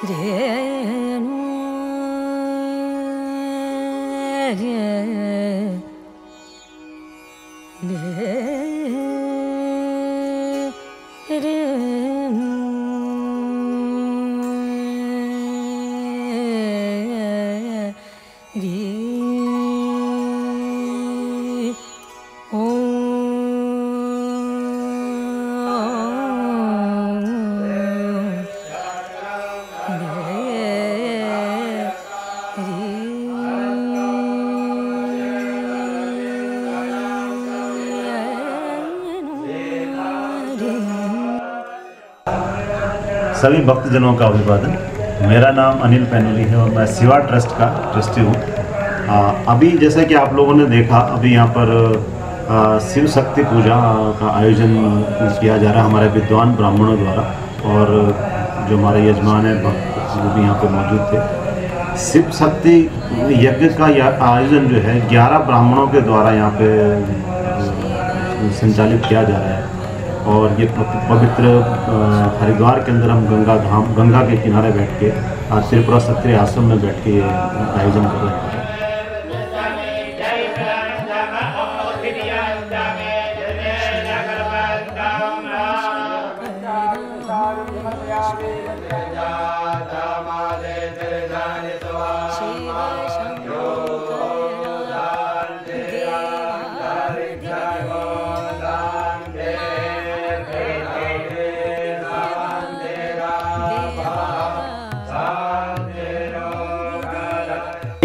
Yeah. सभी भक्तजनों का अभिवादन। मेरा नाम अनिल पैनोली है और मैं सिवा ट्रस्ट का ट्रस्टी हूँ। अभी जैसा कि आप लोगों ने देखा अभी यहाँ पर आ, शिव शक्ति पूजा का आयोजन किया जा रहा है हमारे विद्वान ब्राह्मणों द्वारा और जो हमारे यजमान है भक्त वो भी यहाँ पर मौजूद थे। शिव शक्ति यज्ञ का आयोजन जो है ग्यारह ब्राह्मणों के द्वारा यहाँ पे संचालित किया जा रहा है। और ये पवित्र हरिद्वार के अंदर हम गंगा धाम गंगा के किनारे बैठ के आज त्रिपुरा सत्र आश्रम में बैठ के आयोजन कर रहे हैं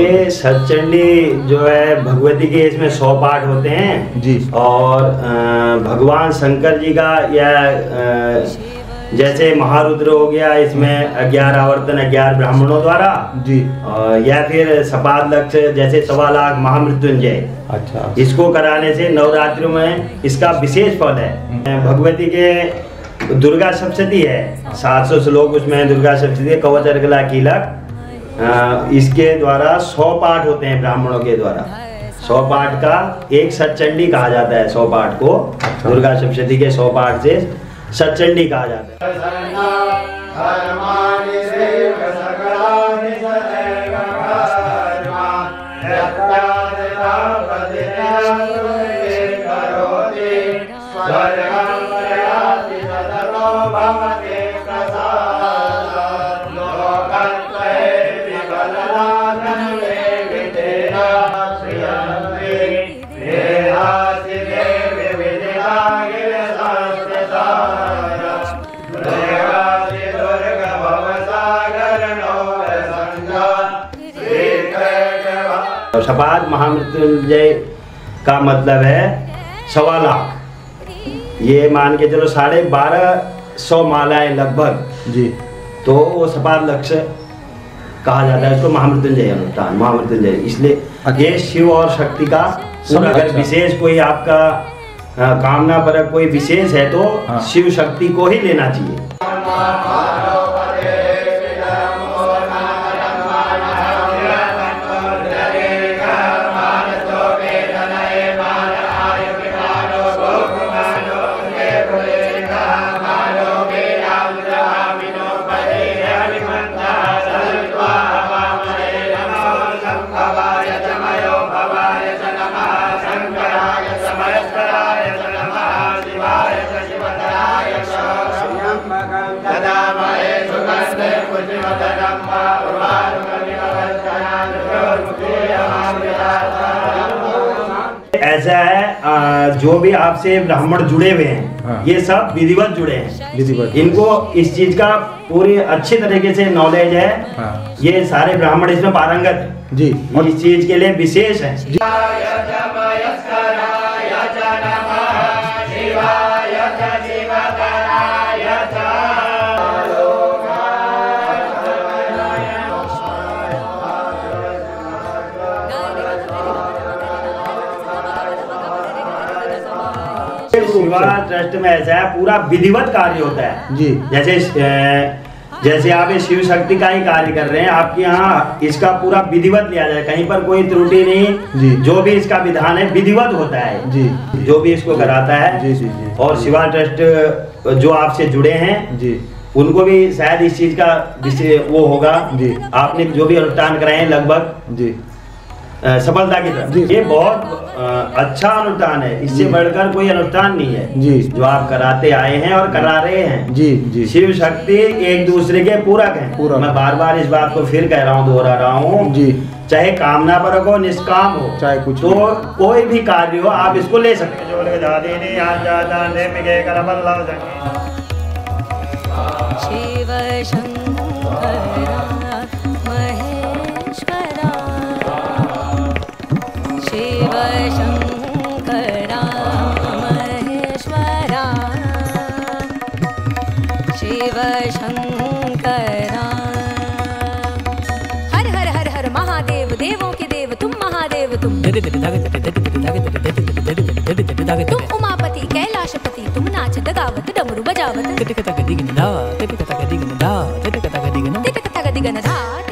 ये सचंडी जो है भगवती के इसमें सौ पाठ होते हैं। जी। और भगवान शंकर जी का या जैसे महारुद्र हो गया इसमें ग्यारह आवर्तन ग्यारह ब्राह्मणों द्वारा। जी। या फिर सपाद लक्ष्य जैसे सवा लाख महामृत्युंजय। अच्छा। इसको कराने से नवरात्रि में इसका विशेष फल है। भगवती के दुर्गा सप्तती है। सात सौ श्लोक उसमें दुर्गा सप्तती है कवच अर्गला कीलक इसके द्वारा सौ पाठ होते हैं ब्राह्मणों के द्वारा। सौ पाठ का एक सचंडी कहा जाता है, सौ पाठ को। दुर्गा सप्तशती के सौ पाठ से सचंडी कहा जाता है। सपाद महामृत्युंजय का मतलब है सवा लाख। ये मान के चलो साढ़े बारह सौ मालाएँ लगभग। जी। तो वो सपाद लक्ष्य कहा जाता है इसको महामृत्युंजय अनुष्ठान महामृत्युंजय इसलिए ये शिव और शक्ति का अगर अच्छा। विशेष कोई आपका कामना पर कोई विशेष है तो हाँ। शिव शक्ति को ही लेना चाहिए ऐसा है जो भी आपसे ब्राह्मण जुड़े हुए हैं हाँ। ये सब विधिवत जुड़े हैं। विधिवत। इनको इस चीज़ का पूरी अच्छी तरीके से नॉलेज है। हाँ। ये सारे ब्राह्मण इसमें पारंगत है। जी। और इस चीज़ के लिए विशेष है। शिवा ट्रस्ट में ऐसा है पूरा विधिवत कार्य होता है। जी। जैसे जैसे आप ये शिव शक्ति का ही कार्य कर रहे हैं आपके यहाँ इसका पूरा विधिवत लिया जाए कहीं पर कोई त्रुटि नहीं। जी। जो भी इसका विधान है विधिवत होता है। जी। जो भी इसको कराता है। जी, जी, जी। और शिवा ट्रस्ट जो आपसे जुड़े हैं जी। उनको भी शायद इस चीज़ का वो होगा। जी। आपने जो भी अनुष्ठान कराए लगभग। जी। सफलता की तरफ़। ये बहुत अच्छा अनुष्ठान है। इससे बढ़कर कोई अनुष्ठान नहीं है। जी। जो आप कराते आए हैं और करा रहे हैं। जी जी। शिव शक्ति एक दूसरे के पूरक हैं। पूरक। मैं बार बार इस बात को फिर कह रहा हूँ दोहरा रहा हूँ। जी। चाहे कामना परक हो निष्काम हो चाहे कुछ तो। कोई भी कार्य हो आप इसको ले सकते हैं। शिव शङ्करा शिव हर हर हर हर महादेव देवों के देव तुम महादेव तुम। तुम उमापति कैलाशपति तुम नाच दगावत डमरू बजावत। तिटक तक दिगन धा